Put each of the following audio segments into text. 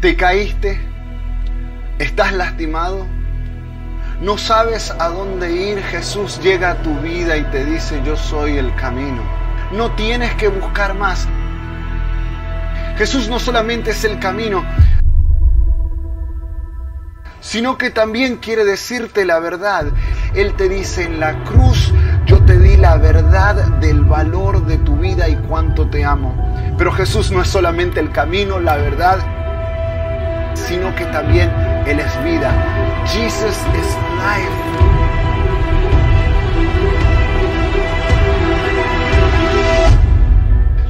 ¿Te caíste? ¿Estás lastimado? ¿No sabes a dónde ir? Jesús llega a tu vida y te dice, yo soy el camino. No tienes que buscar más. Jesús no solamente es el camino, sino que también quiere decirte la verdad. Él te dice en la cruz, yo te di la verdad del valor de tu vida y cuánto te amo. Pero Jesús no es solamente el camino, la verdad sino que también Él es vida. Jesus is life.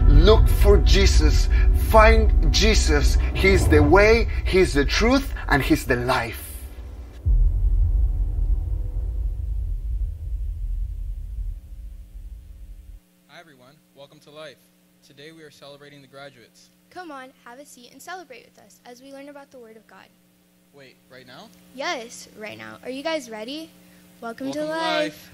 Look for Jesus. Find Jesus. He's the way, He's the truth, and He's the life. Hi, everyone. Welcome to Life. Today we are celebrating the graduates. Come on, have a seat and celebrate with us as we learn about the Word of God. Wait, right now? Yes, right now. Are you guys ready? Welcome, Welcome to life. life.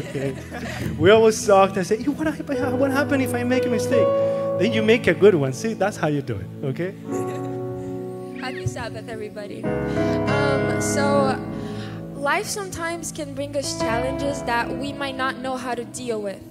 Okay. we always talked and say, "Hey, what, hap- what happened if I make a mistake? Then you make a good one. See, that's how you do it, okay? Happy Sabbath, everybody. Um, so, life sometimes can bring us challenges that we might not know how to deal with.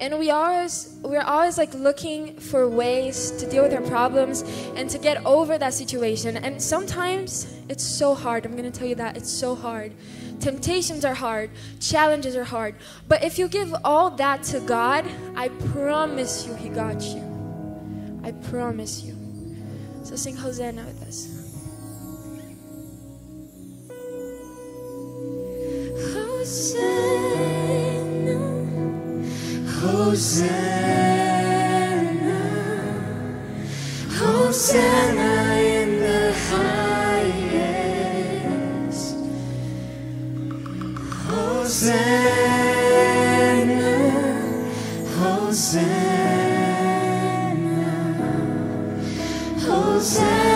And we always we're always like looking for ways to deal with our problems and to get over that situation. And sometimes it's so hard. I'm gonna tell you that it's so hard. Temptations are hard, challenges are hard. But if you give all that to God, I promise you He got you. I promise you. So sing Hosanna with us. Hosanna, Hosanna, Hosanna in the highest. Hosanna, Hosanna, Hosanna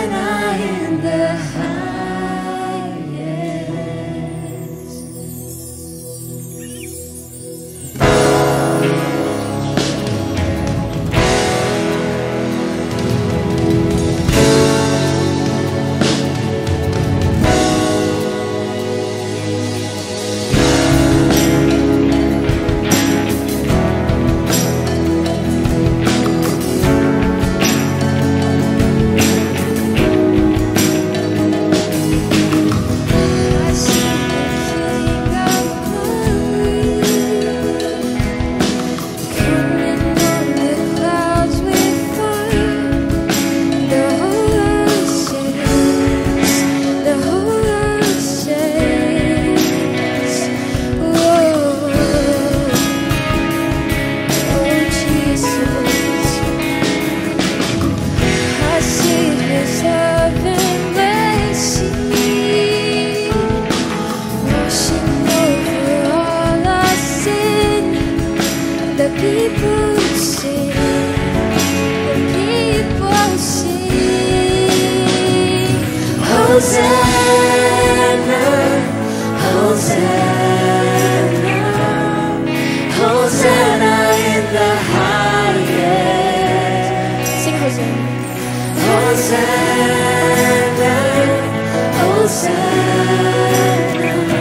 Hosanna,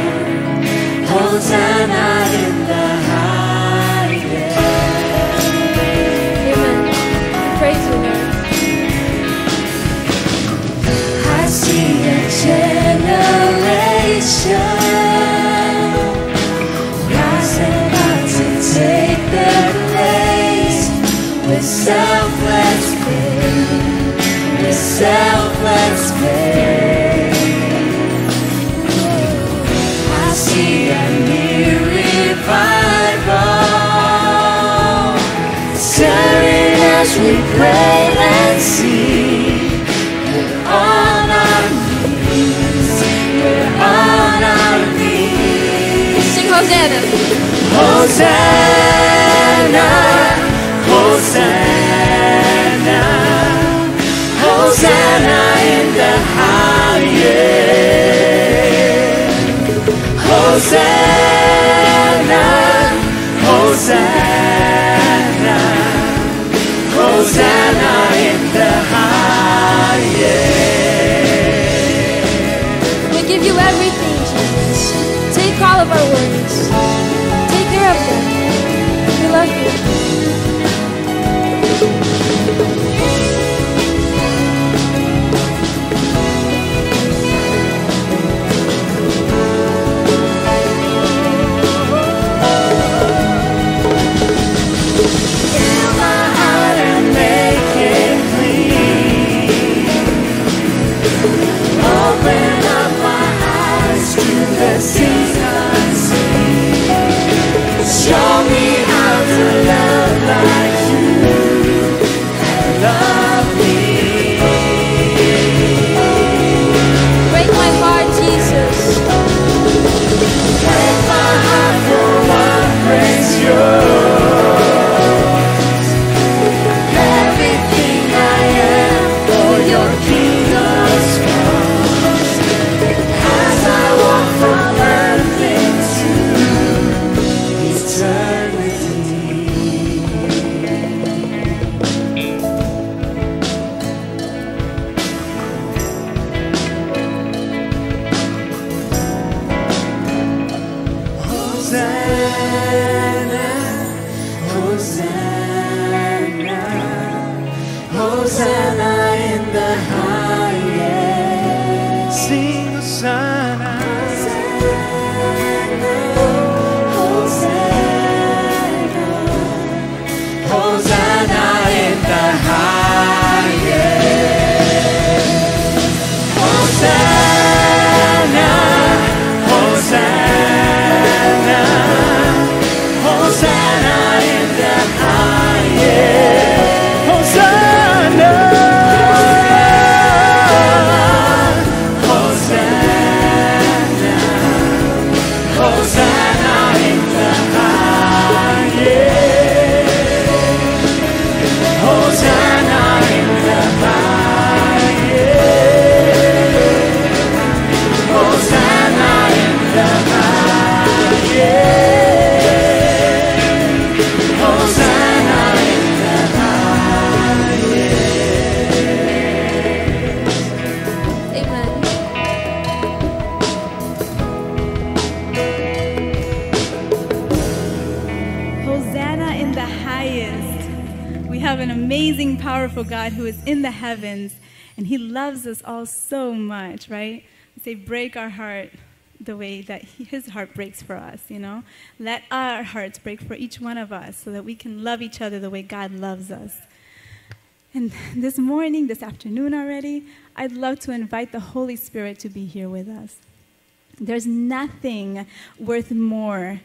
Hosanna we pray and sing. We're on our knees. We're on our knees. Sing. Hosanna. Hosanna. Hosanna in the highest. Hosanna, Hosanna, Hosanna in the highest. We give you everything, Jesus. Take all of our worries. Powerful God who is in the heavens, and He loves us all so much, right? Say, break our heart the way that His heart breaks for us, you know? Let our hearts break for each one of us so that we can love each other the way God loves us. And this morning, this afternoon already, I'd love to invite the Holy Spirit to be here with us. There's nothing worth more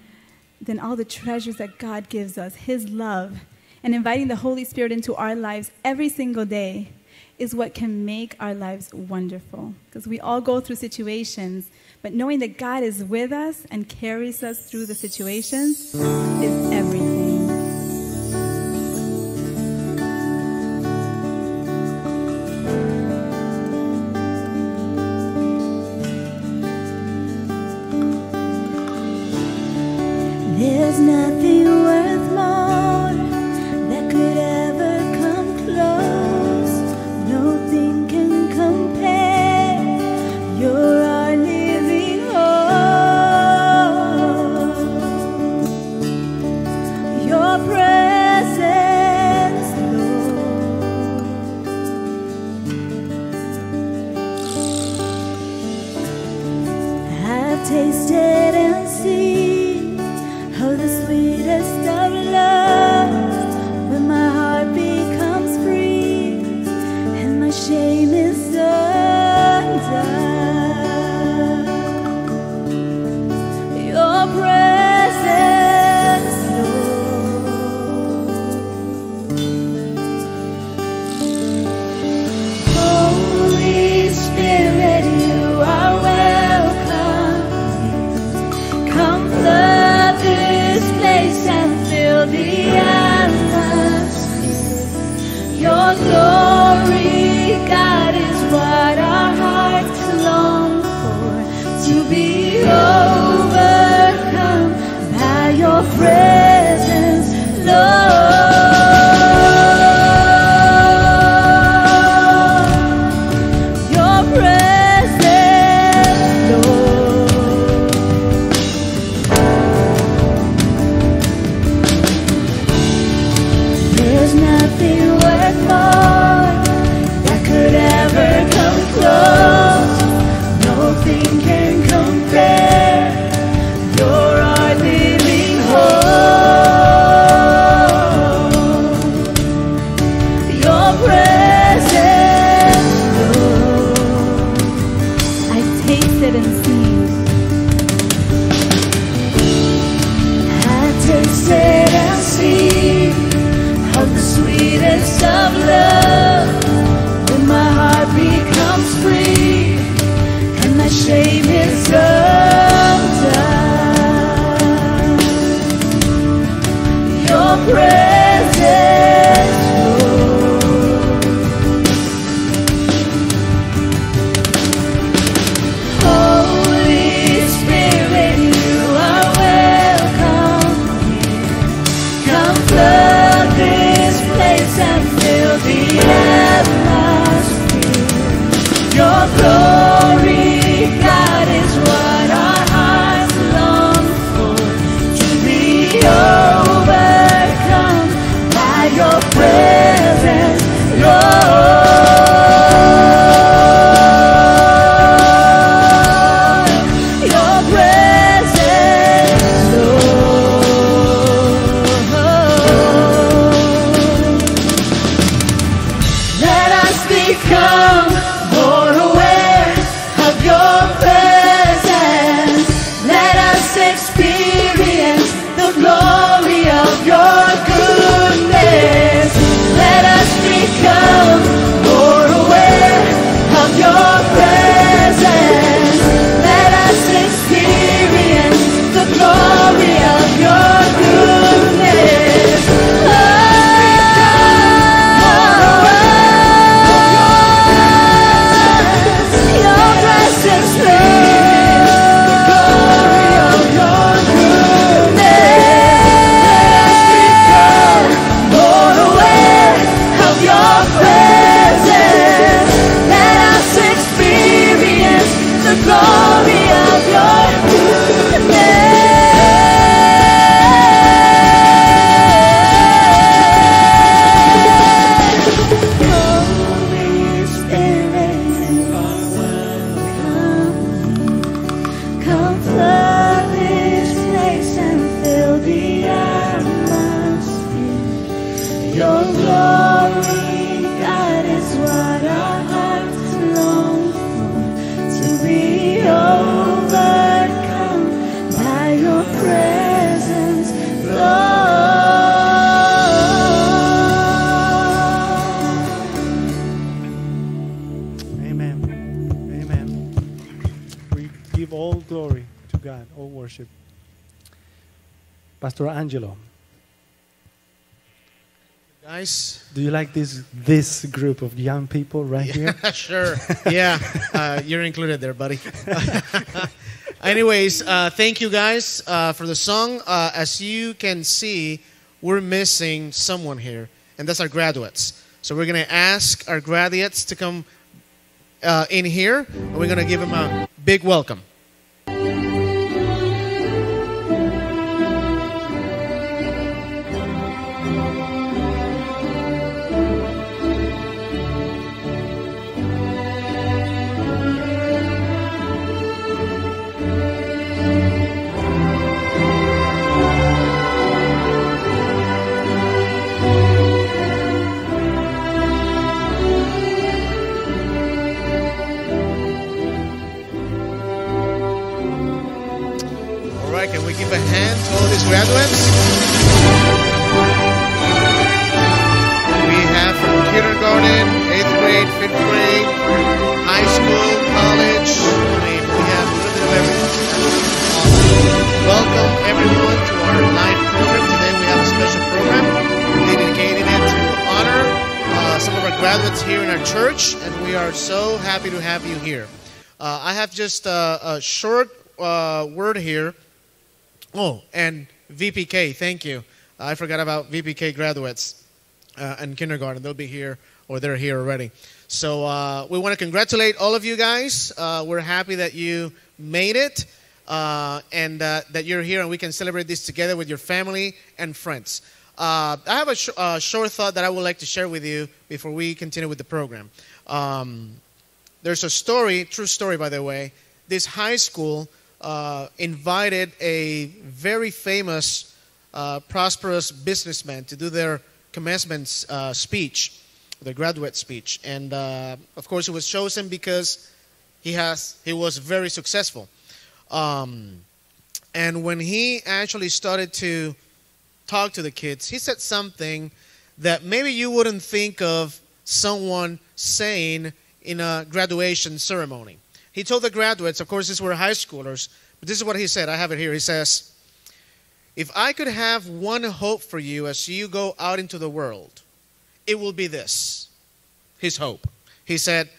than all the treasures that God gives us, His love. And inviting the Holy Spirit into our lives every single day is what can make our lives wonderful. Because we all go through situations, but knowing that God is with us and carries us through the situations is everything. Guys, do you like this this group of young people right here? sure. Yeah, uh, you're included there, buddy. Anyways, uh, thank you guys uh, for the song. Uh, as you can see, we're missing someone here, and that's our graduates. So we're going to ask our graduates to come uh, in here, and we're going to give them a big welcome. Graduates? We have from kindergarten, eighth grade, fifth grade, high school, college. I mean, we have a little bit of everything. Welcome everyone to our live program. Today we have a special program. It to honor uh, some of our graduates here in our church, and we are so happy to have you here. Uh, I have just uh, a short uh, word here. Oh, and VPK, thank you. I forgot about VPK graduates uh, and kindergarten. They'll be here or they're here already. So uh, we want to congratulate all of you guys. Uh, we're happy that you made it uh, and uh, that you're here and we can celebrate this together with your family and friends. Uh, I have a sh- short thought that I would like to share with you before we continue with the program. Um, there's a story, true story by the way. This high school uh, invited a very famous, uh, prosperous businessman to do their commencement uh, speech, their graduate speech, and uh, of course he was chosen because he has he was very successful. Um, and when he actually started to talk to the kids, he said something that maybe you wouldn't think of someone saying in a graduation ceremony. He told the graduates, of course, these were high schoolers, but this is what he said. I have it here. He says, If I could have one hope for you as you go out into the world, it will be this his hope. He said,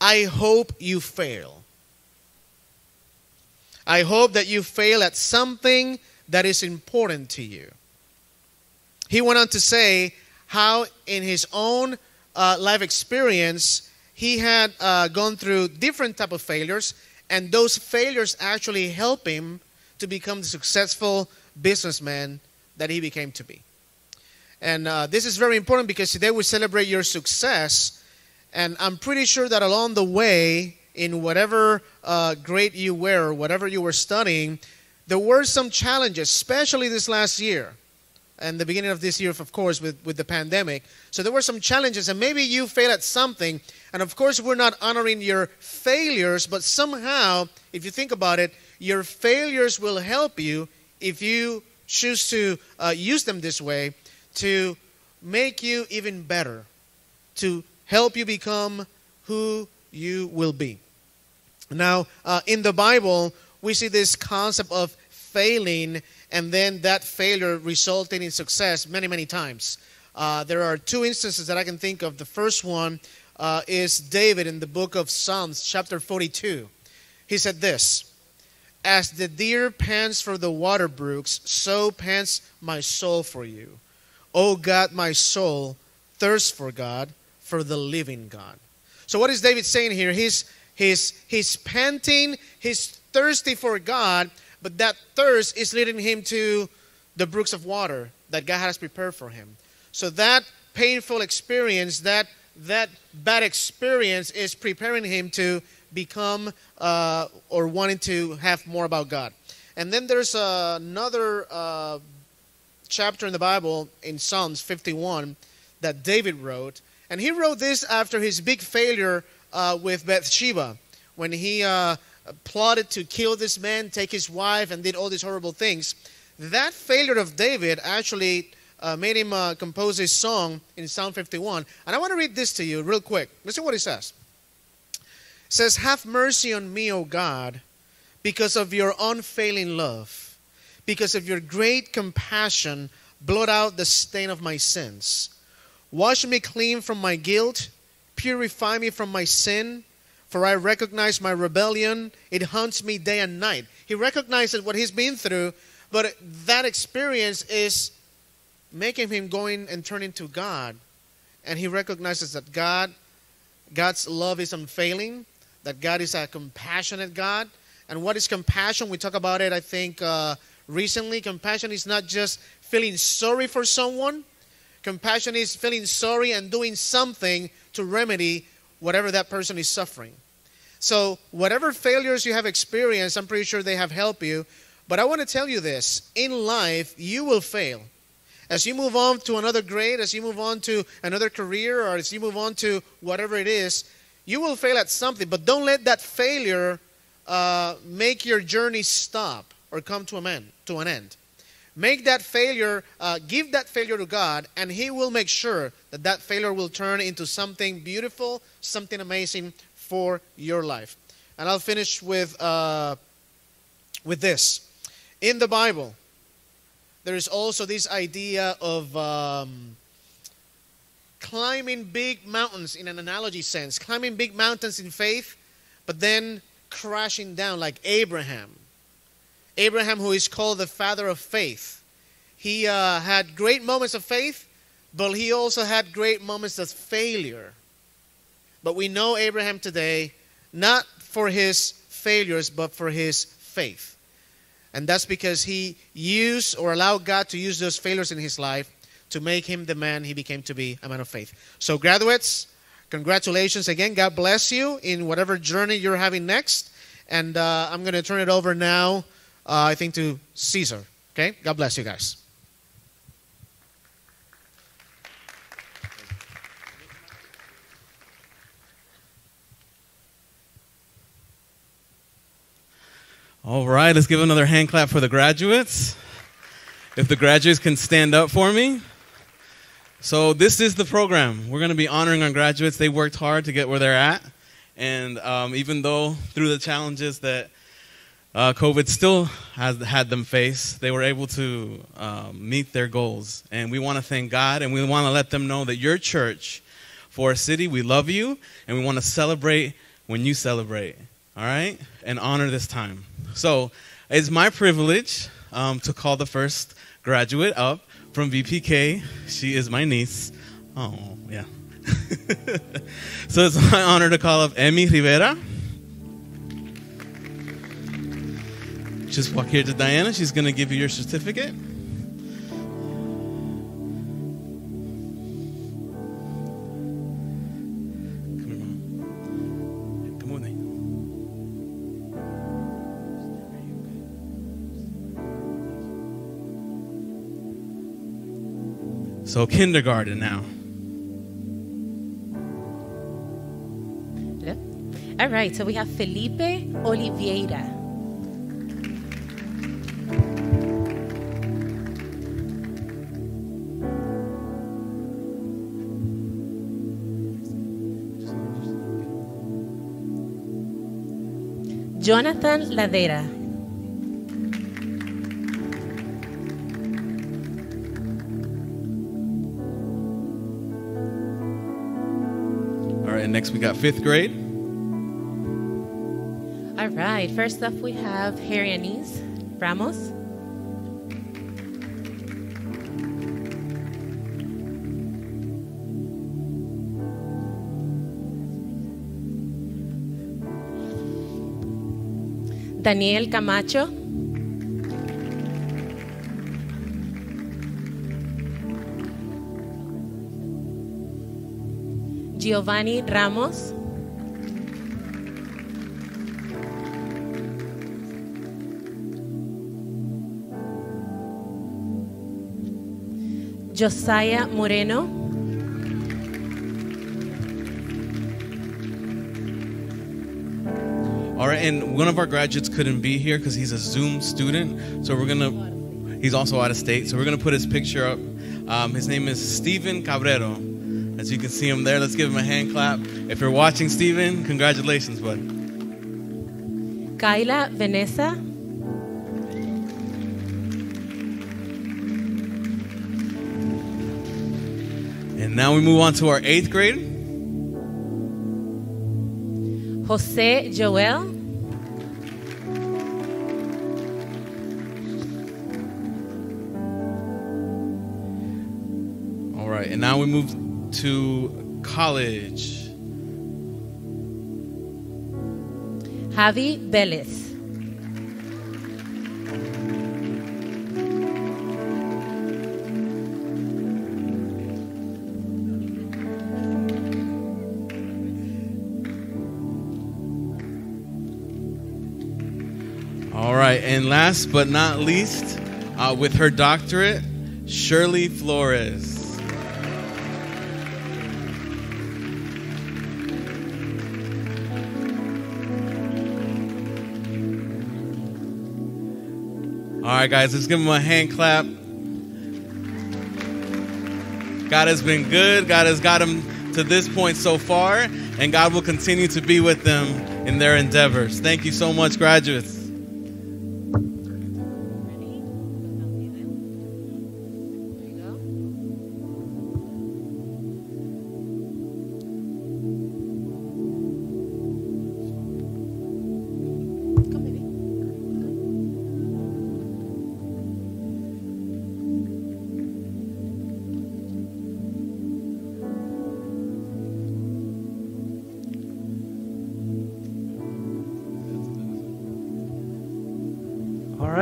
I hope you fail. I hope that you fail at something that is important to you. He went on to say how, in his own uh, life experience, he had uh, gone through different type of failures, and those failures actually helped him to become the successful businessman that he became to be. And uh, this is very important because today we celebrate your success, and I'm pretty sure that along the way, in whatever uh, grade you were, whatever you were studying, there were some challenges, especially this last year and the beginning of this year, of course, with, with the pandemic. So there were some challenges, and maybe you failed at something. And of course, we're not honoring your failures, but somehow, if you think about it, your failures will help you if you choose to uh, use them this way to make you even better, to help you become who you will be. Now, uh, in the Bible, we see this concept of failing and then that failure resulting in success many, many times. Uh, there are two instances that I can think of. The first one uh, is David in the book of Psalms, chapter 42. He said this As the deer pants for the water brooks, so pants my soul for you. O God, my soul thirsts for God, for the living God. So, what is David saying here? He's, he's, he's panting, he's thirsty for God, but that thirst is leading him to the brooks of water that God has prepared for him. So that painful experience, that that bad experience, is preparing him to become uh, or wanting to have more about God. And then there's another uh, chapter in the Bible in Psalms 51 that David wrote, and he wrote this after his big failure uh, with Bathsheba, when he uh, plotted to kill this man, take his wife, and did all these horrible things. That failure of David actually uh, made him uh, compose a song in Psalm 51. And I want to read this to you real quick. Listen what he says. It says, Have mercy on me, O God, because of your unfailing love, because of your great compassion, blot out the stain of my sins. Wash me clean from my guilt, purify me from my sin, for I recognize my rebellion. It haunts me day and night. He recognizes what he's been through, but that experience is making him going and turning to God. And he recognizes that God, God's love is unfailing, that God is a compassionate God. And what is compassion? We talk about it, I think, uh, recently. Compassion is not just feeling sorry for someone. Compassion is feeling sorry and doing something to remedy whatever that person is suffering. So, whatever failures you have experienced, I'm pretty sure they have helped you. But I want to tell you this in life, you will fail. As you move on to another grade, as you move on to another career, or as you move on to whatever it is, you will fail at something. But don't let that failure uh, make your journey stop or come to an end. To an end. Make that failure, uh, give that failure to God, and He will make sure that that failure will turn into something beautiful, something amazing for your life. And I'll finish with, uh, with this. In the Bible, there is also this idea of um, climbing big mountains in an analogy sense, climbing big mountains in faith, but then crashing down like Abraham. Abraham, who is called the father of faith, he uh, had great moments of faith, but he also had great moments of failure. But we know Abraham today not for his failures, but for his faith. And that's because he used or allowed God to use those failures in his life to make him the man he became to be, a man of faith. So, graduates, congratulations again. God bless you in whatever journey you're having next. And uh, I'm going to turn it over now, uh, I think, to Caesar. Okay? God bless you guys. All right, let's give another hand clap for the graduates. If the graduates can stand up for me. So, this is the program. We're going to be honoring our graduates. They worked hard to get where they're at. And um, even though through the challenges that uh, COVID still has had them face, they were able to um, meet their goals. And we want to thank God and we want to let them know that your church, Forest City, we love you and we want to celebrate when you celebrate. All right? And honor this time. So, it's my privilege um, to call the first graduate up from VPK. She is my niece. Oh, yeah. so it's my honor to call up Emmy Rivera. Just walk here to Diana. She's going to give you your certificate. So, kindergarten now. All right, so we have Felipe Oliveira. Jonathan Ladera. Next we got fifth grade. All right, first up we have Herianis Ramos. Daniel Camacho. Giovanni Ramos. Josiah Moreno. All right, and one of our graduates couldn't be here because he's a Zoom student. So we're gonna, he's also out of state. So we're gonna put his picture up. Um, his name is Stephen Cabrero. As you can see him there, let's give him a hand clap. If you're watching, Stephen, congratulations, bud. Kaila Vanessa. And now we move on to our eighth grade. Jose Joel. All right, and now we move to college. Javi Vélez. All right, and last but not least, uh, with her doctorate, Shirley Flores. Right, guys, let's give them a hand clap. God has been good. God has got them to this point so far, and God will continue to be with them in their endeavors. Thank you so much, graduates.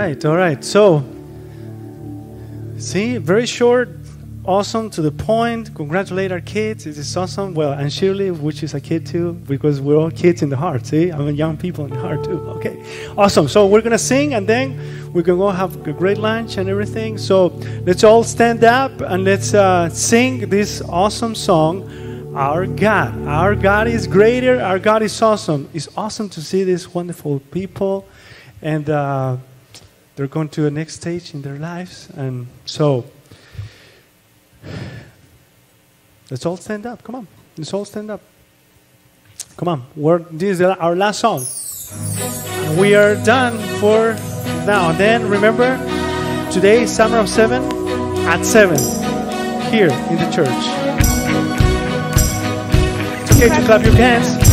Right, all right. So, see, very short, awesome, to the point. Congratulate our kids. It is awesome. Well, and Shirley, which is a kid too, because we're all kids in the heart. See, I'm a young people in the heart too. Okay, awesome. So we're gonna sing, and then we're gonna go have a great lunch and everything. So let's all stand up and let's uh, sing this awesome song. Our God, our God is greater. Our God is awesome. It's awesome to see these wonderful people, and. Uh, they're going to the next stage in their lives. And so, let's all stand up. Come on. Let's all stand up. Come on. We're, this is our last song. We are done for now. And then remember, today, Summer of Seven at 7 here in the church. It's okay to clap your hands.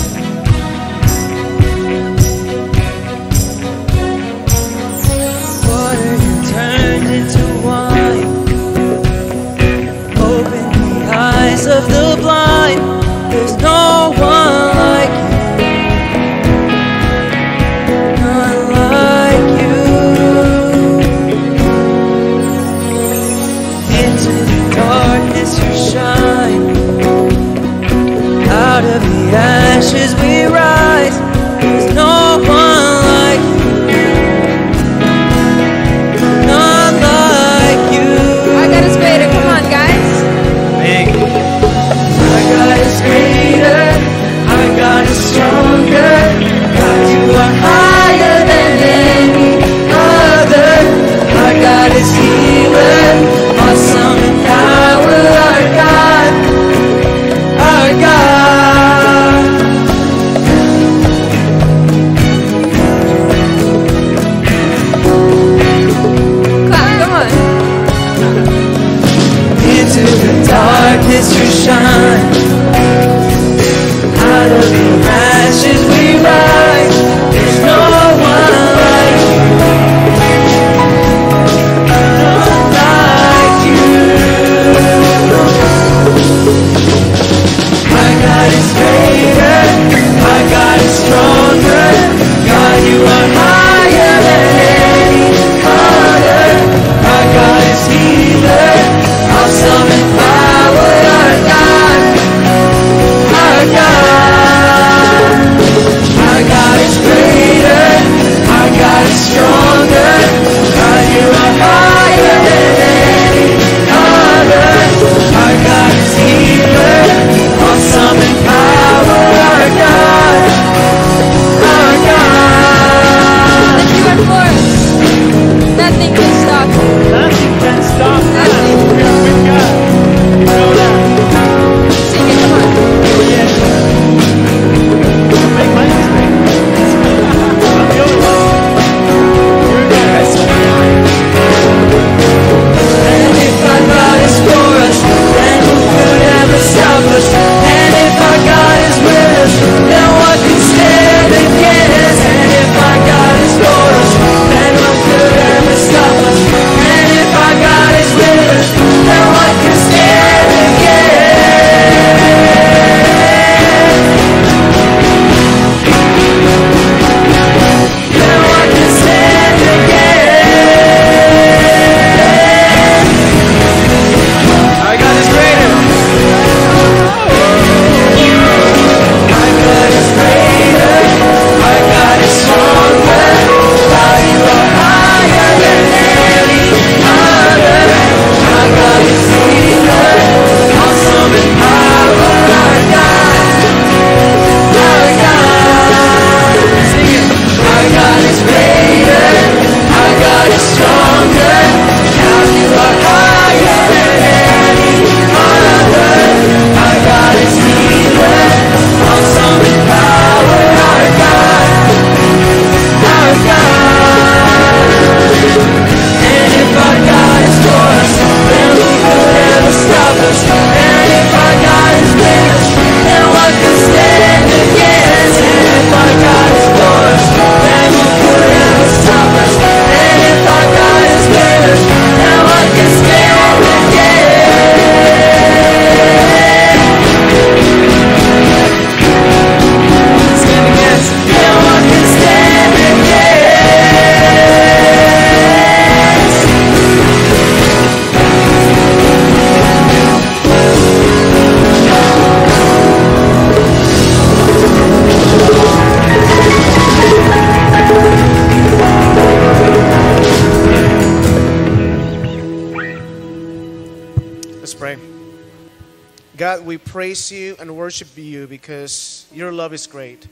We praise you and worship you because your love is great.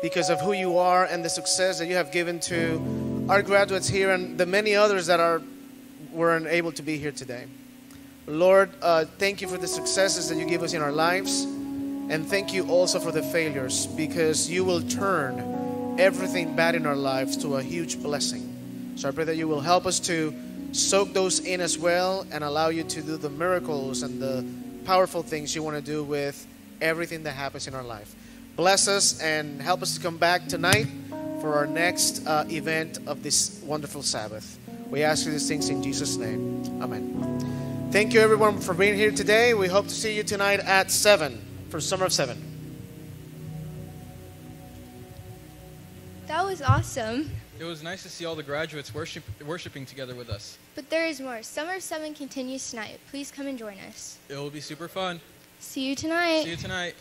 Because of who you are and the success that you have given to our graduates here and the many others that are weren't able to be here today. Lord, uh, thank you for the successes that you give us in our lives. And thank you also for the failures because you will turn everything bad in our lives to a huge blessing. So I pray that you will help us to soak those in as well and allow you to do the miracles and the powerful things you want to do with everything that happens in our life. Bless us and help us to come back tonight for our next uh, event of this wonderful Sabbath. We ask you these things in Jesus' name. Amen. Thank you, everyone, for being here today. We hope to see you tonight at 7 for Summer of 7. That was awesome. It was nice to see all the graduates worship, worshiping together with us. But there is more. Summer 7 continues tonight. Please come and join us. It will be super fun. See you tonight. See you tonight.